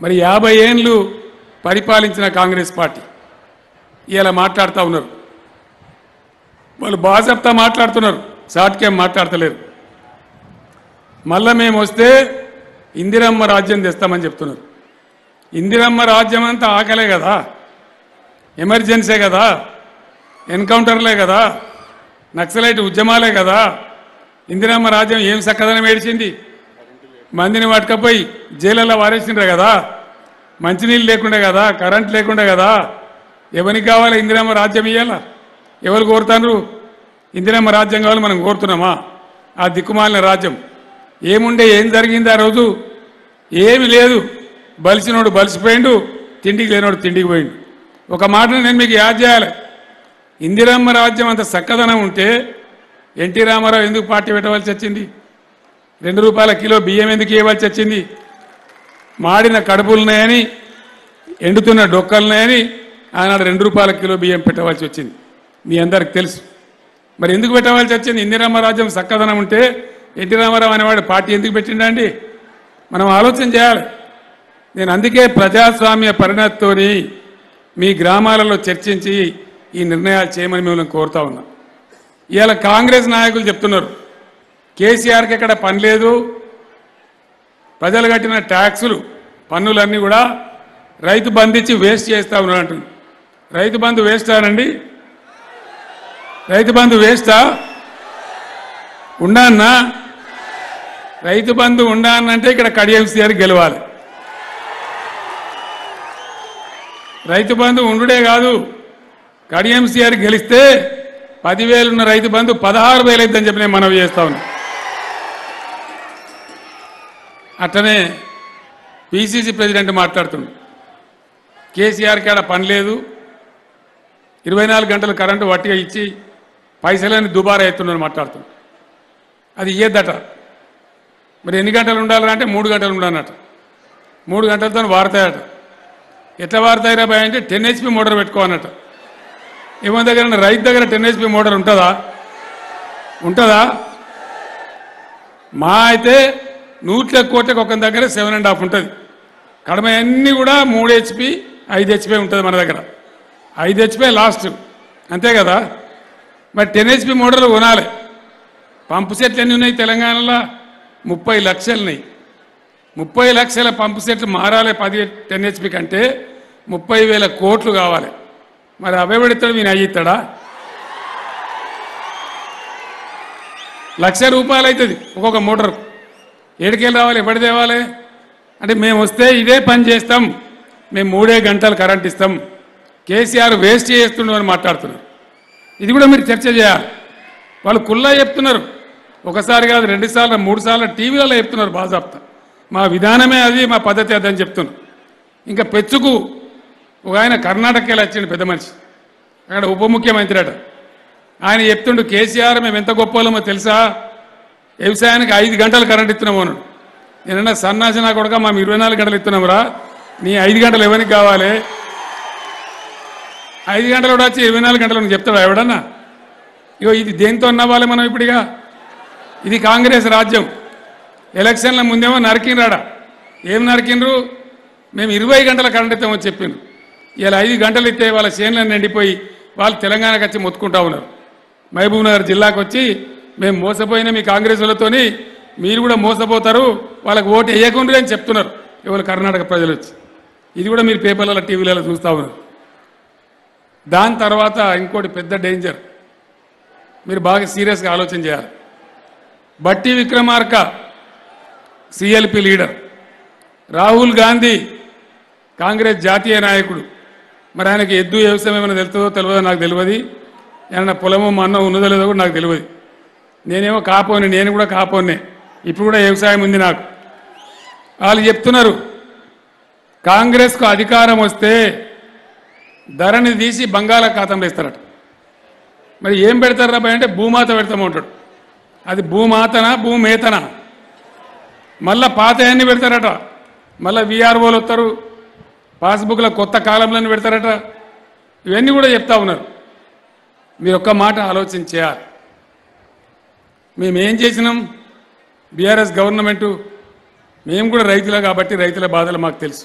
మరి యాభై ఏండ్లు పరిపాలించిన కాంగ్రెస్ పార్టీ. ఇలా మాట్లాడుతూ ఉన్నారు. వాళ్ళు బాజప్తా మాట్లాడుతున్నారు. షార్ట్కేం మాట్లాడతలేరు. మళ్ళా మేము వస్తే ఇందిరమ్మ రాజ్యం తెస్తామని చెప్తున్నారు. ఇందిరమ్మ రాజ్యం అంతా ఆకలే కదా? ఎమర్జెన్సీ కదా? ఎన్కౌంటర్లే కదా? నక్సలైట్ ఉద్యమాలే కదా? ఇందిరమ్మ రాజ్యం ఏం సక్కదనం ఏడిచింది? మందిని పట్టుకపోయి జైలలో వారేసిండ్రు కదా. మంచినీళ్ళు లేకుండే కదా కరెంట్ లేకుండే కదా. ఎవరికి కావాలి ఇందిరామ రాజ్యం ఇయ్యాల? ఎవరు కోరుతారు ఇందిరామ రాజ్యం కావాలి మనం కోరుతున్నామా? ఆ దిక్కుమాలిన రాజ్యం. ఏముండే ఏం జరిగింది ఆ రోజు? ఏమి లేదు. బలిసినోడు బలిసిపోయిండు తిండికి లేనోడు తిండికి పోయిండు. ఒక మాటను నేను మీకు యాద్ చేయాలి. ఇందిరమ్మ రాజ్యం అంత చక్కదనం ఉంటే ఎన్టీ రామారావు ఎందుకు పార్టీ పెట్టవలసి వచ్చింది? రెండు రూపాయల కిలో బియ్యం ఎందుకు ఇవ్వాల్సి వచ్చింది? మాడిన కడుపులున్నాయని ఎండుతున్న డొక్కలున్నాయని ఆనాడు రెండు రూపాయల కిలో బియ్యం పెట్టవలసి వచ్చింది. మీ అందరికి తెలుసు. మరి ఎందుకు పెట్టవలసి వచ్చింది? ఎన్ని రాజ్యం చక్కదనం ఉంటే ఎన్టీ రామారావు అనేవాడు పార్టీ ఎందుకు పెట్టిండండి మనం ఆలోచన చేయాలి. నేను అందుకే ప్రజాస్వామ్య పరిణతితోని మీ గ్రామాలలో చర్చించి ఈ నిర్ణయాలు చేయమని మిమ్మల్ని కోరుతా ఉన్నా. ఇవాళ కాంగ్రెస్ నాయకులు చెప్తున్నారు. కేసీఆర్కి ఎక్కడ పని లేదు. ప్రజలు కట్టిన ట్యాక్సులు పన్నులన్నీ కూడా రైతు బంధు ఇచ్చి వేస్ట్ చేస్తా ఉన్నారు రైతు బంధు వేస్తానండి రైతు బంధు వేస్తా ఉండా రైతు బంధు ఉండా ఇక్కడ కడియంసీఆర్ గెలవాలి. రైతు బంధు ఉండుడే కాదు. కడియంసీఆర్ గెలిస్తే గెలిస్తే పదివేలున్న రైతు బంధు పదహారు వేలు అయిద్దని చెప్పి నేను మనవి చేస్తా ఉన్నాను అట్లనే పిసిసి ప్రెసిడెంట్ మాట్లాడుతుండు. కేసీఆర్కి ఆడ పని లేదు. ఇరవై నాలుగు గంటలు కరెంటు వట్టిగా ఇచ్చి పైసలని దుబారా ఎత్తున్నారు మాట్లాడుతుంది అది ఇయ్యద్దట. మరి ఎన్ని గంటలు ఉండాలంటే మూడు గంటలు ఉండాలన్నట. మూడు గంటలతో వాడతాయట ఎట్లా వాడతాయి భయ అంటే టెన్ హెచ్పి మోటార్ పెట్టుకోవాలన్నట ఏమో దగ్గర రైతు దగ్గర టెన్ హెచ్పి మోటార్ ఉంటుందా? ఉంటుందా? మా అయితే నూట్ల కోట్లకు ఒక దగ్గర సెవెన్ అండ్ హాఫ్ ఉంటుంది. కడమ అన్నీ కూడా మూడు హెచ్పి ఐదు హెచ్పి ఉంటుంది మన దగ్గర. ఐదు హెచ్పి లాస్ట్ అంతే కదా? మరి టెన్ హెచ్పి మోటార్లు కొనాలి. పంపు సెట్లు ఎన్ని ఉన్నాయి తెలంగాణలో? ముప్పై లక్షలు ఉన్నాయి ముప్పై లక్షల పంపు సెట్లు మారాలి పది టెన్ హెచ్పి కంటే. ముప్పై వేల కోట్లు కావాలి. మరి అవే పెడతాడు మీరు అయ్యిస్తాడా లక్ష రూపాయలు అవుతుంది ఒక్కొక్క మోటార్ ఏడికెళ్ళి రావాలి ఎప్పటి తేవాలి అంటే మేము వస్తే ఇదే పని చేస్తాం. మేము మూడే గంటలు కరెంట్ ఇస్తాం. కేసీఆర్ వేస్ట్ చేస్తుండు అని మాట్లాడుతున్నారు. ఇది కూడా మీరు చర్చ చేయాలి. వాళ్ళు కుల్లా చెప్తున్నారు. ఒకసారి కాదు రెండు సార్లు మూడు సార్లు టీవీలలో చెప్తున్నారు బాజాప్తా. మా విధానమే అది మా పద్ధతి అదని చెప్తున్నారు. ఇంకా పెచ్చుకు ఒక ఆయన కర్ణాటకకి వెళ్ళి వచ్చిండు పెద్ద మనిషి. అక్కడ ఉప ముఖ్యమంత్రి అట. ఆయన చెప్తుండు కేసీఆర్ మేము ఎంత గొప్ప తెలుసా? వ్యవసాయానికి ఐదు గంటలు కరెంట్ ఇస్తున్నాము అన్నాడు. నేనన్నా సన్నాసి నా కొడుక మేము ఇరవై నాలుగు గంటలు ఇస్తున్నాంరా నీ ఐదు గంటలు ఎవరికి కావాలి? ఐదు గంటలు కూడా వచ్చి ఇరవై నాలుగు గంటలు చెప్తాడు ఎవడన్నా? ఇగో ఇది దేంతో నవ్వాలి మనం ఇప్పుడుగా? ఇది కాంగ్రెస్ రాజ్యం. ఎలక్షన్ల ముందేమో నరికినరాడా ఏం నరికినరు మేము ఇరవై గంటల కరెంట్ ఇస్తామని చెప్పిండ్రు. ఇలా ఐదు గంటలు ఇస్తే వాళ్ళ చేనులను నిండిపోయి వాళ్ళు తెలంగాణకు వచ్చి మొత్తుకుంటా ఉన్నారు. మహబూబ్ నగర్ జిల్లాకు వచ్చి మేము మోసపోయిన మీ కాంగ్రెస్ మీరు కూడా మోసపోతారు వాళ్ళకి ఓటు వేయకుండా అని చెప్తున్నారు. ఎవరు కర్ణాటక ప్రజలు వచ్చి. ఇది కూడా మీరు పేపర్లలో టీవీలలో చూస్తూ ఉన్నారు. దాని తర్వాత ఇంకోటి పెద్ద డేంజర్. మీరు బాగా సీరియస్గా ఆలోచన చేయాలి. Bhatti Vikramarka CLP leader. Rahul Gandhi Congress జాతీయ నాయకుడు. మరి ఆయనకి ఎద్దు వ్యవసాయం ఏమైనా తెలుస్తుందో తెలియదో నాకు తెలియదు. ఏమైనా పొలము మన్నో ఉన్నదో లేదో కూడా నాకు తెలియదు. నేనేమో కాపోని నేను కూడా కాపోనే. ఇప్పుడు కూడా వ్యవసాయం ఉంది నాకు. వాళ్ళు చెప్తున్నారు కాంగ్రెస్కు అధికారం వస్తే ధరని తీసి బంగాళాఖాతంలో ఇస్తారట మరి ఏం పెడతారు రాబాయ్ అంటే భూమాత పెడతామంటాడు అది భూమాతనా భూమేతనా? మళ్ళా పాత అన్ని పెడతారట. మళ్ళీ విఆర్ఓలు వస్తారు పాస్బుక్లో కొత్త కాలంలో పెడతారట. ఇవన్నీ కూడా చెప్తా ఉన్నారు. మీరు ఒక్క మాట ఆలోచన చేయాలి మేమేం చేసినాం? బీఆర్ఎస్ గవర్నమెంటు మేము కూడా రైతులే కాబట్టి రైతుల బాధలు మాకు తెలుసు.